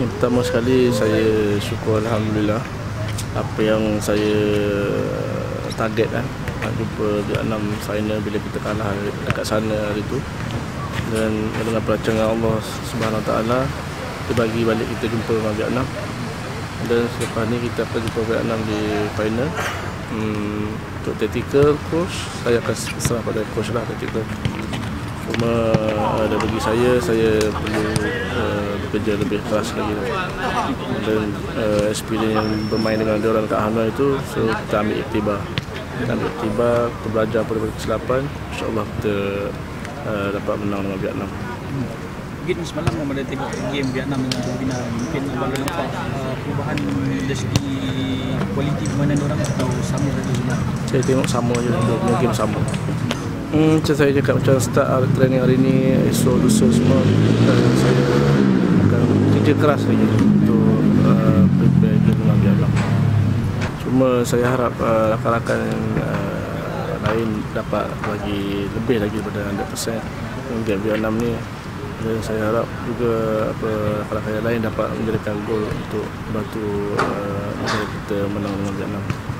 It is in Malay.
Yang pertama sekali saya syukur Alhamdulillah. Apa yang saya target kan nak jumpa Vietnam final bila kita kalah dekat sana hari tu. Dan dengan perancangan Allah Taala dia bagi balik kita jumpa dengan Vietnam dan selepas ni kita akan jumpa Vietnam di final. Hmm, untuk tactical coach saya akan serah pada coach lah tactical. Cuma uh, dari bagi saya saya perlu uh, bekerja lebih keras lagi. Dan uh, experience yang bermain dengan dia orang kat Hanoi itu so kita ambil iktibar. Kita ambil iktibar kita belajar pada kesilapan. insyaAllah kita uh, dapat menang dengan Vietnam. Mungkin semalam yang ada tengok game Vietnam dengan Filipina Mungkin abang ada nampak uh, perubahan dari segi kualiti permainan orang atau sama saja sebenarnya? Saya tengok sama je mungkin sama Hmm, macam saya cakap macam start hari training hari ni esok lusa semua uh, saya akan kerja keras lagi untuk uh, prepare game dengan Vietnam cuma saya harap uh, rakan-rakan uh, lain dapat bagi lebih lagi daripada 100% game Vietnam ni dan saya harap juga apa rakan-rakan lain dapat menjadikan gol untuk bantu uh, kita menang dengan Vietnam.